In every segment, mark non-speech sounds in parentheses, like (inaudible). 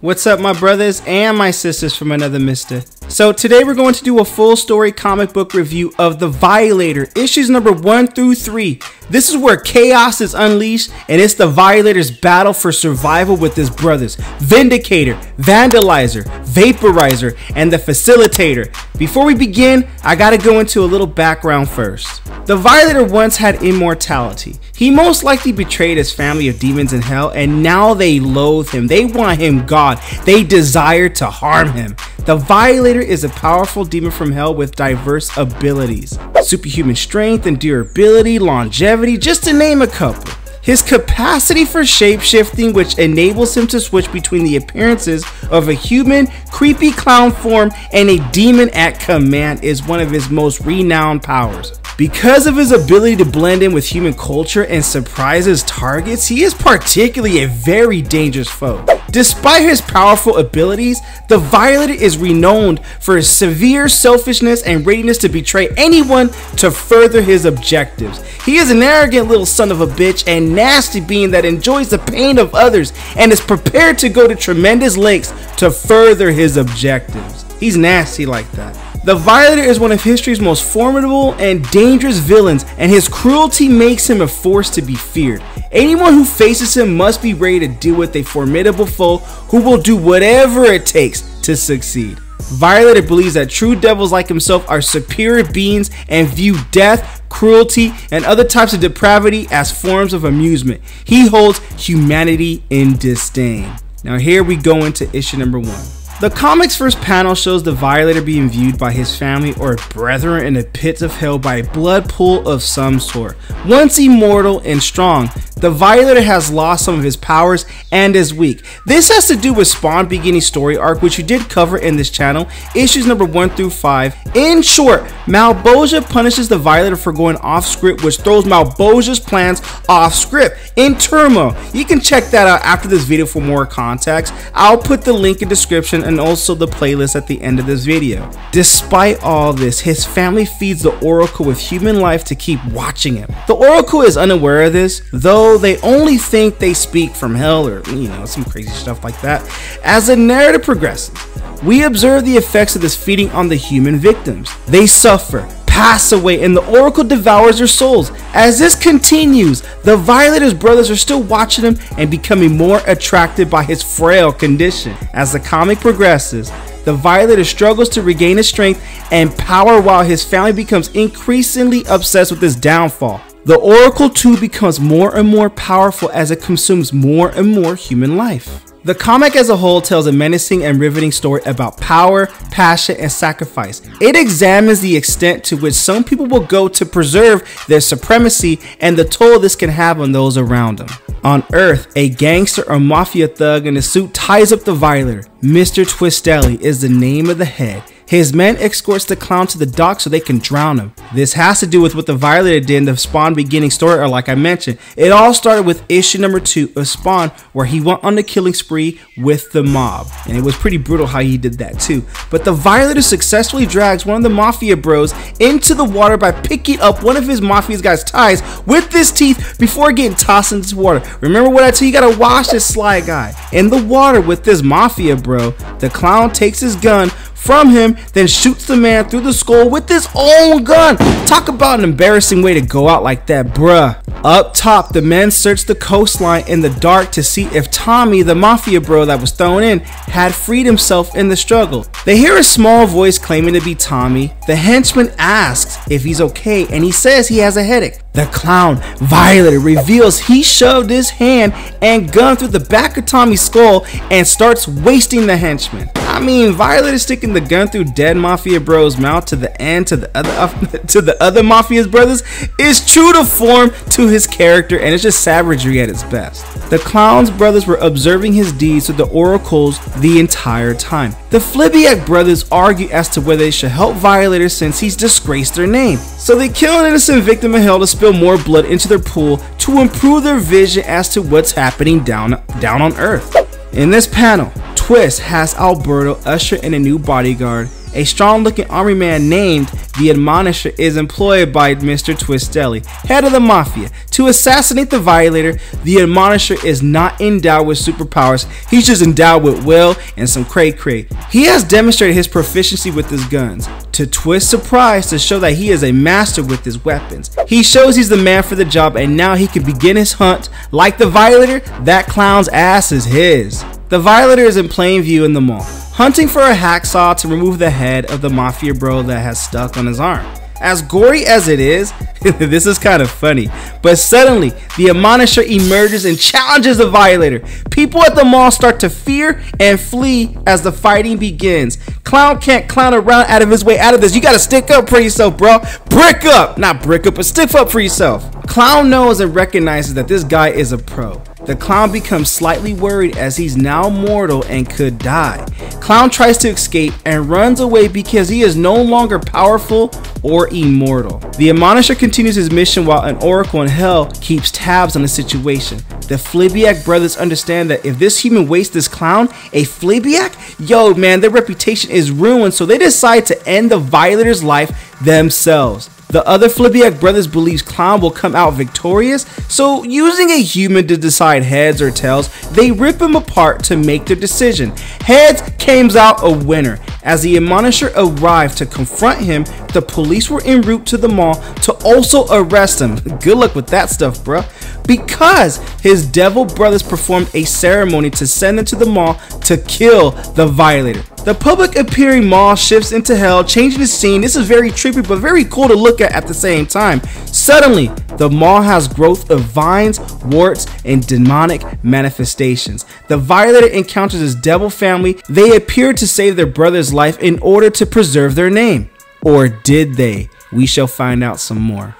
What's up, my brothers and my sisters from another mister? So, today we're going to do a full story comic book review of The Violator, issues number 1 through 3. This is where chaos is unleashed, and it's the Violator's battle for survival with his brothers Vindicator, Vandalizer, Vaporizer, and the Facilitator. Before we begin, I gotta go into a little background first. The Violator once had immortality. He most likely betrayed his family of demons in hell, and now they loathe him. They want him God. They desire to harm him. The Violator is a powerful demon from hell with diverse abilities superhuman strength and durability, longevity, just to name a couple. His capacity for shapeshifting, which enables him to switch between the appearances of a human, creepy clown form, and a demon at command, is one of his most renowned powers. Because of his ability to blend in with human culture and surprise his targets, he is particularly a very dangerous foe. Despite his powerful abilities, the Violator is renowned for his severe selfishness and readiness to betray anyone to further his objectives. He is an arrogant little son of a bitch and nasty being that enjoys the pain of others and is prepared to go to tremendous lengths to further his objectives. He's nasty like that. The Violator is one of history's most formidable and dangerous villains, and his cruelty makes him a force to be feared. Anyone who faces him must be ready to deal with a formidable foe who will do whatever it takes to succeed. Violator believes that true devils like himself are superior beings and view death, cruelty, and other types of depravity as forms of amusement. He holds humanity in disdain. Now, here we go into issue number one. The comic's first panel shows the Violator being viewed by his family or brethren in the pits of hell by a blood pool of some sort. Once immortal and strong, the Violator has lost some of his powers and is weak. This has to do with Spawn beginning story arc, which we did cover in this channel, issues number 1 through 5. In short, Malebolgia punishes the Violator for going off script, which throws Malebolgia's plans off script in turmoil. You can check that out after this video for more context. I'll put the link in description and also the playlist at the end of this video. Despite all this, his family feeds the Oracle with human life to keep watching him. The Oracle is unaware of this, though they only think they speak from hell or, you know, some crazy stuff like that. As the narrative progresses, we observe the effects of this feeding on the human victims. They suffer, pass away, and the Oracle devours their souls. As this continues, the Violator's brothers are still watching him and becoming more attracted by his frail condition. As the comic progresses, the Violator struggles to regain his strength and power while his family becomes increasingly obsessed with his downfall. The Oracle too becomes more and more powerful as it consumes more and more human life. The comic as a whole tells a menacing and riveting story about power, passion, and sacrifice. It examines the extent to which some people will go to preserve their supremacy and the toll this can have on those around them. On Earth, a gangster or mafia thug in a suit ties up the Violator. Mr. Twistelli is the name of the head. His men escorts the clown to the dock so they can drown him. This has to do with what the Violator did in the Spawn beginning story, or like I mentioned, it all started with issue number two of Spawn, where he went on the killing spree with the mob. And it was pretty brutal how he did that too. But the Violator successfully drags one of the Mafia bros into the water by picking up one of his Mafia guy's ties with his teeth before getting tossed into the water. Remember what I tell you, you gotta wash this sly guy. In the water with this Mafia bro, the clown takes his gun from him, then shoots the man through the skull with his own gun. Talk about an embarrassing way to go out like that, bruh. Up top, the men search the coastline in the dark to see if Tommy, the mafia bro that was thrown in, had freed himself in the struggle. They hear a small voice claiming to be Tommy. The henchman asks if he's okay and he says he has a headache. The clown, Violator, reveals he shoved his hand and gun through the back of Tommy's skull and starts wasting the henchman. I mean, Violator sticking the gun through dead Mafia bro's mouth to the end to the other (laughs) to the other Mafia's brothers is true to form to his character and it's just savagery at its best. The clown's brothers were observing his deeds with the oracles the entire time. The Phlebiac brothers argue as to whether they should help Violator since he's disgraced their name. So they kill an innocent victim of hell to spill more blood into their pool to improve their vision as to what's happening down, down on Earth. In this panel, Twist has Alberto usher in a new bodyguard, a strong looking army man named the Admonisher is employed by Mr. Twistelli, head of the Mafia, to assassinate the Violator. The Admonisher is not endowed with superpowers, he's just endowed with will and some cray cray. He has demonstrated his proficiency with his guns, to Twist surprise to show that he is a master with his weapons. He shows he's the man for the job and now he can begin his hunt. Like the Violator, that clown's ass is his. The Violator is in plain view in the mall, hunting for a hacksaw to remove the head of the Mafia bro that has stuck on his arm. As gory as it is, (laughs) this is kind of funny, but suddenly the Admonisher emerges and challenges the Violator. People at the mall start to fear and flee as the fighting begins. Clown can't clown around out of his way out of this. You gotta stick up for yourself, bro. Brick up! Not brick up, but stick up for yourself. Clown knows and recognizes that this guy is a pro. The clown becomes slightly worried as he's now mortal and could die. Clown tries to escape and runs away because he is no longer powerful or immortal. The Admonisher continues his mission while an Oracle in Hell keeps tabs on the situation. The Phlebiac brothers understand that if this human wastes this clown, a Phlebiac, yo man, their reputation is ruined so they decide to end the Violator's life themselves. The other Phlebiac brothers believes Clown will come out victorious, so using a human to decide heads or tails, they rip him apart to make their decision. Heads came out a winner. As the Admonisher arrived to confront him, the police were en route to the mall to also arrest him. Good luck with that stuff, bruh. Because his devil brothers performed a ceremony to send him to the mall to kill the Violator. The public appearing mall shifts into hell, changing the scene. This is very trippy, but very cool to look at at the same time. Suddenly, the mall has growth of vines, warts, and demonic manifestations. The Violator encounters his devil family. They appear to save their brother's life in order to preserve their name. Or did they? We shall find out some more.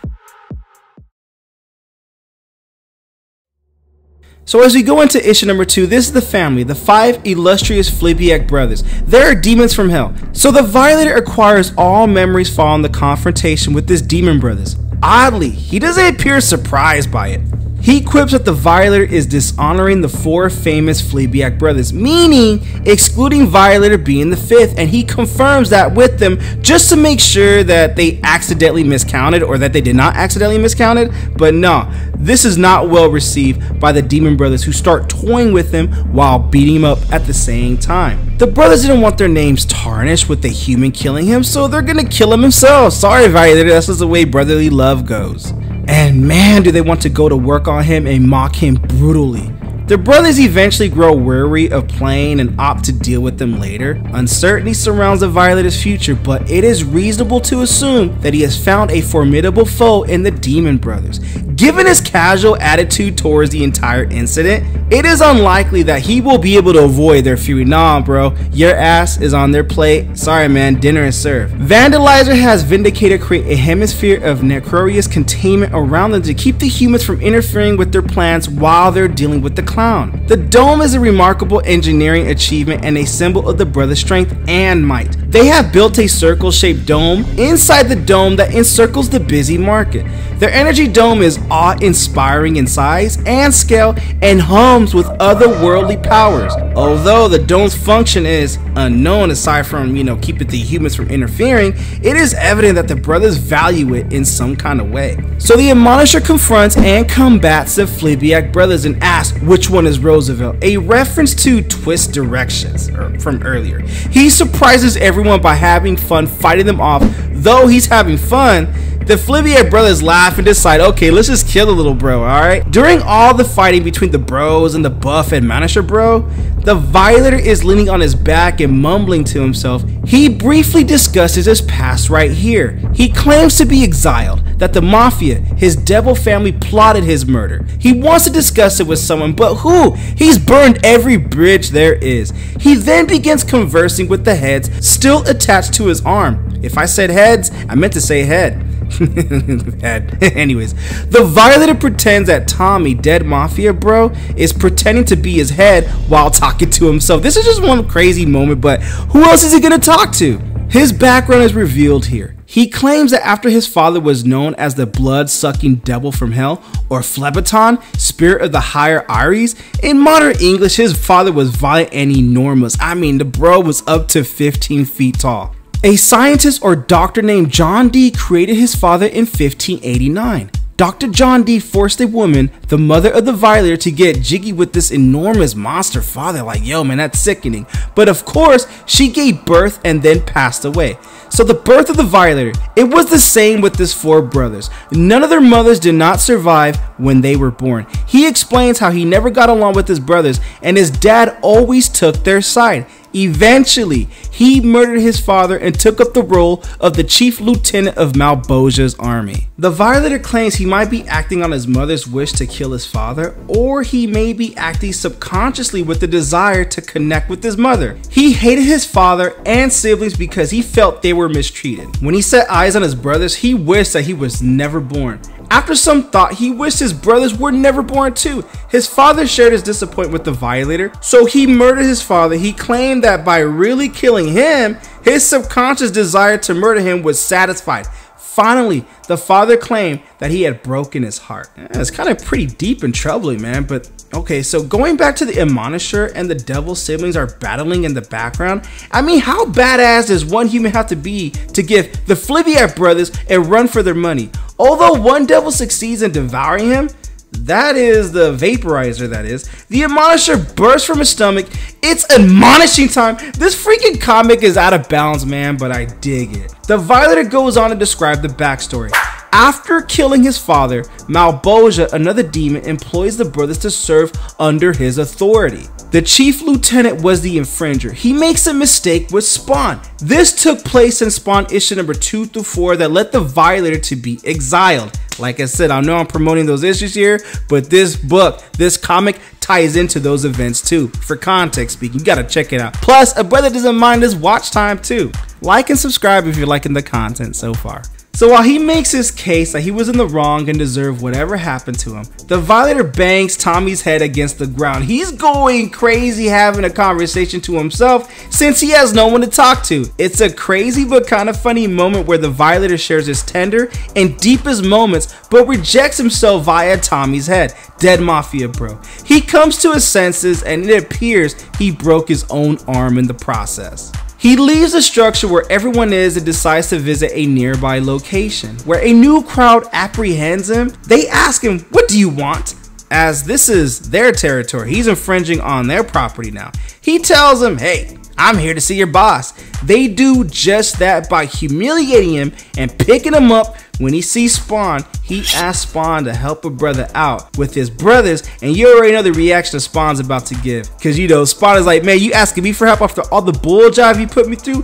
So as we go into issue number two, this is the family, the five illustrious Phlebiac brothers. They are demons from hell. So the Violator acquires all memories following the confrontation with his demon brothers. Oddly, he doesn't appear surprised by it. He quips that the Violator is dishonoring the four famous Phlebiac brothers, meaning excluding Violator being the fifth, and he confirms that with them just to make sure that they accidentally miscounted or that they did not accidentally miscounted. But no, this is not well received by the Demon Brothers who start toying with him while beating him up at the same time. The brothers didn't want their names tarnished with the human killing him, so they're gonna kill him themselves. Sorry, Violator, that's just the way brotherly love goes. And man, do they want to go to work on him and mock him brutally. The brothers eventually grow weary of playing and opt to deal with them later. Uncertainty surrounds the Violator's future, but it is reasonable to assume that he has found a formidable foe in the Demon Brothers. Given his casual attitude towards the entire incident, it is unlikely that he will be able to avoid their fury. Nah, bro, your ass is on their plate. Sorry, man, dinner is served. Vandalizer has Vindicator create a hemisphere of Necrorius containment around them to keep the humans from interfering with their plans while they're dealing with the clown. The dome is a remarkable engineering achievement and a symbol of the brother's strength and might. They have built a circle-shaped dome inside the dome that encircles the busy market. Their energy dome is awe-inspiring in size and scale and hums with otherworldly powers. Although the dome's function is unknown aside from, you know, keeping the humans from interfering, it is evident that the brothers value it in some kind of way. So the Admonisher confronts and combats the Phlebiac brothers and asks which one is Roosevelt? A reference to Twist Directions er, from earlier. He surprises everyone by having fun fighting them off. Though he's having fun, the Phlebiac brothers laugh and decide, okay, let's just kill the little bro, alright? During all the fighting between the bros and the buff and Admonisher bro, the Violator is leaning on his back and mumbling to himself. He briefly discusses his past right here. He claims to be exiled, that the Mafia, his devil family, plotted his murder. He wants to discuss it with someone, but who? He's burned every bridge there is. He then begins conversing with the heads still attached to his arm. If I said heads, I meant to say head. (laughs) (laughs) Anyways, the Violator pretends that Tommy, dead mafia bro, is pretending to be his head while talking to himself. This is just one crazy moment, but who else is he gonna talk to? His background is revealed here. He claims that after his father was known as the blood-sucking devil from hell, or Phleboton, spirit of the higher Aries, in modern English, his father was violent and enormous. I mean, the bro was up to 15 feet tall. A scientist or doctor named John Dee created his father in 1589. Dr. John Dee forced a woman, the mother of the Violator, to get jiggy with this enormous monster father. Like, yo, man, that's sickening. But of course, she gave birth and then passed away. So the birth of the Violator, it was the same with his four brothers. None of their mothers did not survive when they were born. He explains how he never got along with his brothers and his dad always took their side. Eventually, he murdered his father and took up the role of the chief lieutenant of Malebolgia's army. The Violator claims he might be acting on his mother's wish to kill his father, or he may be acting subconsciously with the desire to connect with his mother. He hated his father and siblings because he felt they were mistreated. When he set eyes on his brothers, he wished that he was never born. After some thought, he wished his brothers were never born too. His father shared his disappointment with the Violator, so he murdered his father. He claimed that by really killing him, his subconscious desire to murder him was satisfied. Finally, the father claimed that he had broken his heart. Yeah, it's kind of pretty deep and troubling, man, but okay, so going back to the Admonisher and the Devil siblings are battling in the background, I mean, how badass does one human have to be to give the Phlebiac brothers a run for their money? Although one devil succeeds in devouring him, that is the vaporizer, that is. The Admonisher bursts from his stomach. It's admonishing time. This freaking comic is out of bounds, man, but I dig it. The Violator goes on to describe the backstory. After killing his father, Malebolgia, another demon, employs the brothers to serve under his authority. The chief lieutenant was the infringer. He makes a mistake with Spawn. This took place in Spawn issue number 2 through 4 that led the Violator to be exiled. Like I said, I know I'm promoting those issues here, but this book, this comic ties into those events too. For context speaking, you gotta check it out. Plus, a brother doesn't mind his watch time too. Like and subscribe if you're liking the content so far. So while he makes his case that he was in the wrong and deserved whatever happened to him, the Violator bangs Tommy's head against the ground. He's going crazy having a conversation to himself since he has no one to talk to. It's a crazy but kind of funny moment where the Violator shares his tender and deepest moments but rejects himself via Tommy's head. Dead Mafia bro. He comes to his senses and it appears he broke his own arm in the process. He leaves the structure where everyone is and decides to visit a nearby location. Where a new crowd apprehends him, they ask him, What do you want? As this is their territory, he's infringing on their property now. He tells them, Hey, I'm here to see your boss. They do just that by humiliating him and picking him up when he sees Spawn, he asks Spawn to help a brother out with his brothers, and you already know the reaction Spawn's about to give. Cause you know, Spawn is like, man, you asking me for help after all the bull jive you put me through?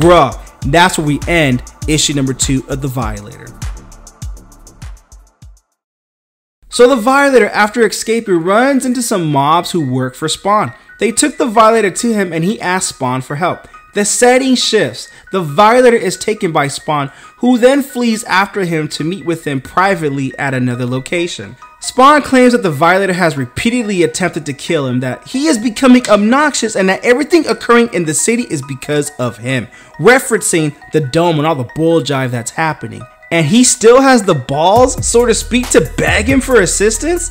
Bruh, that's where we end issue number two of The Violator. So the Violator, after escaping, runs into some mobs who work for Spawn. They took the Violator to him and he asked Spawn for help. The setting shifts. The Violator is taken by Spawn, who then flees after him to meet with him privately at another location. Spawn claims that the Violator has repeatedly attempted to kill him, that he is becoming obnoxious, and that everything occurring in the city is because of him, referencing the dome and all the bull jive that's happening. And he still has the balls, so to speak, to beg him for assistance?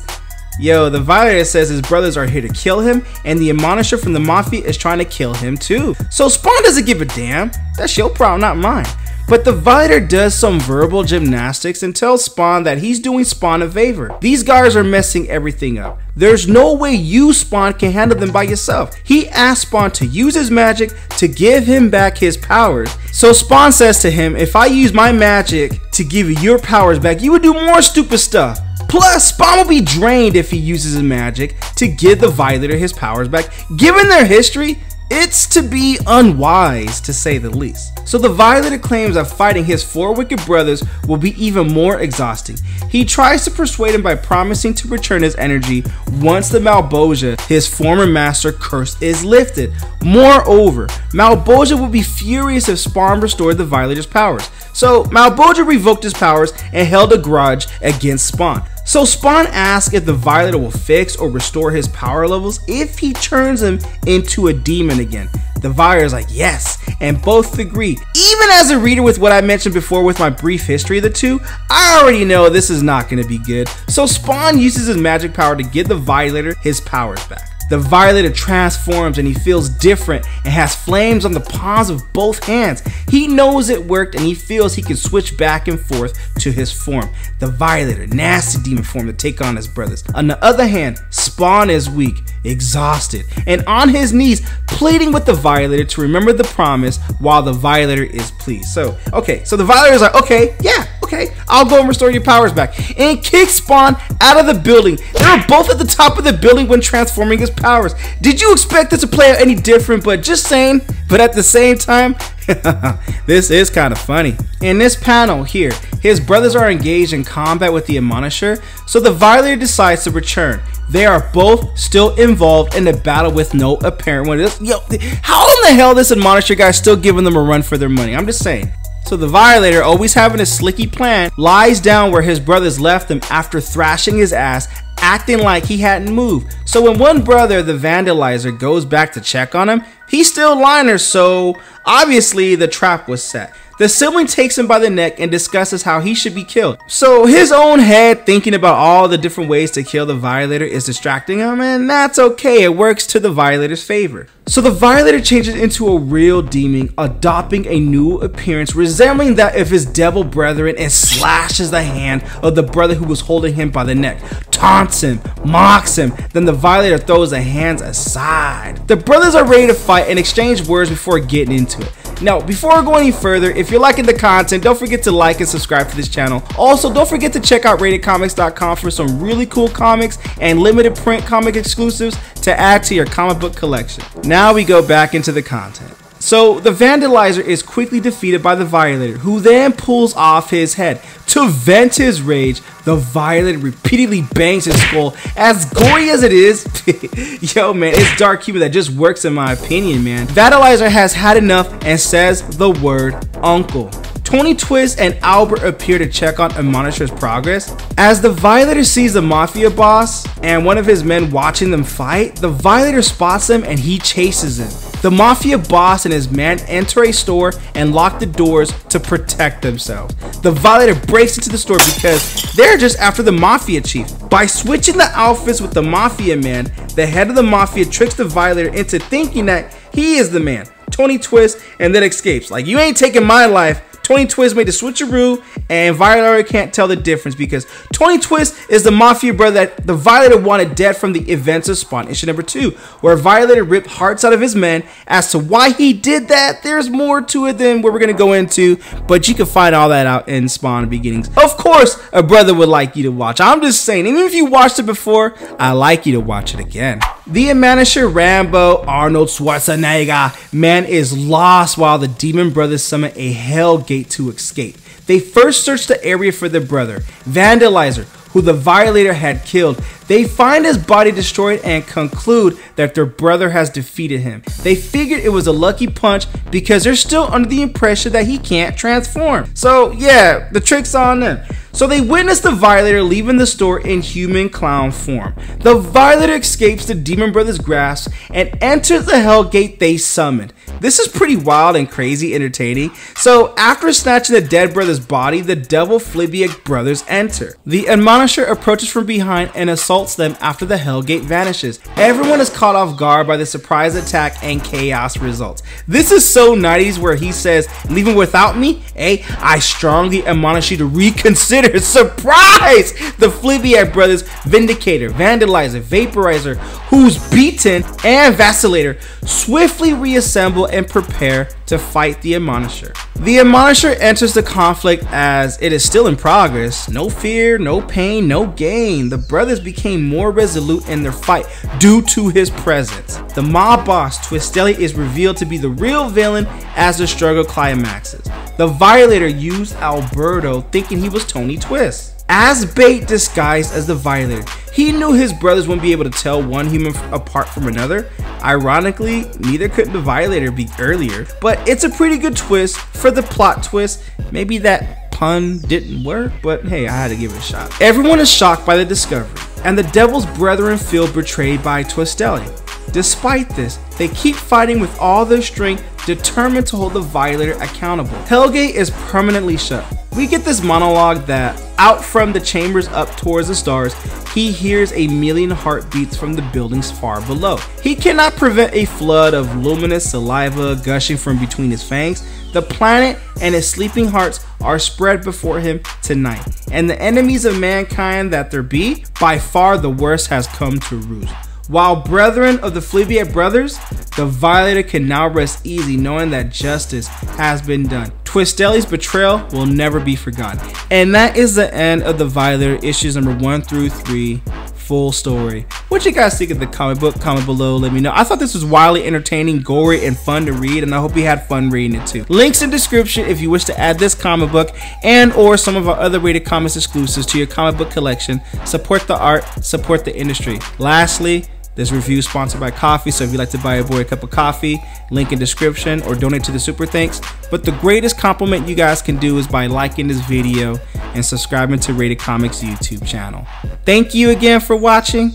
Yo, the Violator says his brothers are here to kill him, and the Admonisher from the Mafia is trying to kill him too. So Spawn doesn't give a damn. That's your problem, not mine. But the Violator does some verbal gymnastics and tells Spawn that he's doing Spawn a favor. These guys are messing everything up. There's no way you, Spawn, can handle them by yourself. He asks Spawn to use his magic to give him back his powers. So Spawn says to him, if I use my magic to give you your powers back, you would do more stupid stuff. Plus, Spawn will be drained if he uses his magic to give the Violator his powers back. Given their history, it's to be unwise to say the least. So the Violator claims that fighting his four wicked brothers will be even more exhausting. He tries to persuade him by promising to return his energy once the Malebolgia, his former master curse, is lifted. Moreover, Malebolgia will be furious if Spawn restored the Violator's powers. So Malebolgia revoked his powers and held a grudge against Spawn. So Spawn asks if the Violator will fix or restore his power levels if he turns him into a demon again. The Violator is like, yes, and both agree. Even as a reader with what I mentioned before with my brief history of the two, I already know this is not going to be good. So Spawn uses his magic power to give the Violator his powers back. The Violator transforms and he feels different and has flames on the palms of both hands. He knows it worked and he feels he can switch back and forth to his form. The Violator, nasty demon form to take on his brothers. On the other hand, Spawn is weak, exhausted, and on his knees pleading with the Violator to remember the promise while the Violator is pleased. So, okay, so the Violator is like, okay, yeah, okay, I'll go and restore your powers back. And kick Spawn out of the building. They were both at the top of the building when transforming his powers. Did you expect this to play out any different? But just saying, but at the same time, (laughs) this is kind of funny. In this panel here, his brothers are engaged in combat with the Admonisher, so the Violator decides to return. They are both still involved in the battle with no apparent one. Yo, how in the hell this Admonisher guy still giving them a run for their money? I'm just saying. So the Violator, always having a slicky plan, lies down where his brothers left him after thrashing his ass, acting like he hadn't moved. So when one brother, the Vandalizer, goes back to check on him, he's still liner, so obviously the trap was set. The sibling takes him by the neck and discusses how he should be killed. So his own head thinking about all the different ways to kill the Violator is distracting him and that's okay, it works to the Violator's favor. So the Violator changes into a real demon, adopting a new appearance resembling that of his devil brethren and slashes the hand of the brother who was holding him by the neck, taunts him, mocks him, then the Violator throws the hands aside. The brothers are ready to fight and exchange words before getting into it. Now, before we go any further, if you're liking the content, don't forget to like and subscribe to this channel. Also, don't forget to check out ratedcomics.com for some really cool comics and limited print comic exclusives to add to your comic book collection. Now we go back into the content. So the Vandalizer is quickly defeated by the Violator, who then pulls off his head. To vent his rage, the Violator repeatedly bangs his skull. As gory as it is, (laughs) yo man, it's dark humor that just works in my opinion, man. Vandalizer has had enough and says the word uncle. Tony Twist and Albert appear to check on Admonisher's progress. As the Violator sees the Mafia boss and one of his men watching them fight, the Violator spots them and he chases him. The Mafia boss and his men enter a store and lock the doors to protect themselves. The Violator breaks into the store because they're just after the Mafia chief. By switching the outfits with the Mafia man, the head of the Mafia tricks the Violator into thinking that he is the man. Tony Twist and then escapes. Like, you ain't taking my life. Tony Twist made the switcheroo, and Violator can't tell the difference because Tony Twist is the mafia brother that the Violator wanted dead from the events of Spawn issue number two, where Violator ripped hearts out of his men. As to why he did that, there's more to it than what we're gonna go into, but you can find all that out in Spawn Beginnings. Of course, a brother would like you to watch. I'm just saying, even if you watched it before, I like you to watch it again. The Admonisher Rambo Arnold Schwarzenegger man is lost while the Demon Brothers summon a Hellgate to escape. They first search the area for their brother, Vandalizer, who the Violator had killed. They find his body destroyed and conclude that their brother has defeated him. They figured it was a lucky punch because they're still under the impression that he can't transform. So yeah, the trick's on them. So they witness the Violator leaving the store in human clown form. The Violator escapes the Demon Brothers' grasp and enters the Hell Gate they summoned. This is pretty wild and crazy entertaining. So after snatching the dead brother's body, the Devil Phlebiac brothers enter. The Admonisher approaches from behind and assaults them after the Hellgate vanishes. Everyone is caught off guard by the surprise attack and chaos results. This is so 90s where he says, leaving without me? Eh? I strongly admonish you to reconsider (laughs) Surprise! The Phlebiac brothers, Vindicator, Vandalizer, Vaporizer, who's beaten, and Vacillator swiftly reassemble and prepare to fight the Admonisher. The Admonisher enters the conflict as it is still in progress. No fear, no pain, no gain. The brothers became more resolute in their fight due to his presence. The mob boss, Twistelli, is revealed to be the real villain as the struggle climaxes. The Violator used Alberto thinking he was Tony Twist. As bait disguised as the Violator, he knew his brothers wouldn't be able to tell one human apart from another. Ironically, neither could the Violator be earlier, but it's a pretty good twist for the plot twist. Maybe that pun didn't work, but hey, I had to give it a shot. Everyone is shocked by the discovery, and the Devil's brethren feel betrayed by Twistelli. Despite this, they keep fighting with all their strength, determined to hold the Violator accountable. Hellgate is permanently shut. We get this monologue that out from the chambers up towards the stars, he hears a million heartbeats from the buildings far below. He cannot prevent a flood of luminous saliva gushing from between his fangs. The planet and his sleeping hearts are spread before him tonight, and the enemies of mankind that there be, by far the worst has come to roost. While brethren of the Phlebiac brothers, the violator can now rest easy knowing that justice has been done. Twistelli's betrayal will never be forgotten. And that is the end of the Violator issues number one through three full story. What you guys think of the comic book? Comment below, let me know. I thought this was wildly entertaining, gory, and fun to read, and I hope you had fun reading it too. Links in description if you wish to add this comic book and or some of our other rated comics exclusives to your comic book collection. Support the art, support the industry. Lastly, this review is sponsored by coffee, so if you'd like to buy a boy a cup of coffee, link in description or donate to the Super Thanks. But the greatest compliment you guys can do is by liking this video and subscribing to Rated Comics YouTube channel. Thank you again for watching.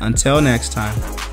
Until next time.